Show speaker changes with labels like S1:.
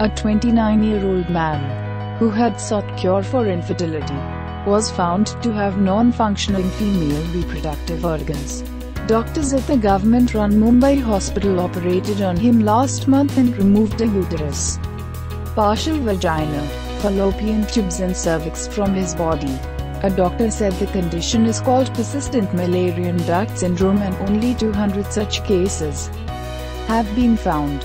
S1: A 29-year-old man who had sought cure for infertility was found to have non-functioning female reproductive organs. Doctors at the government-run Mumbai hospital operated on him last month and removed a uterus, partial vagina, fallopian tubes and cervix from his body. A doctor said the condition is called persistent Mullerian duct syndrome and only 200 such cases have been found.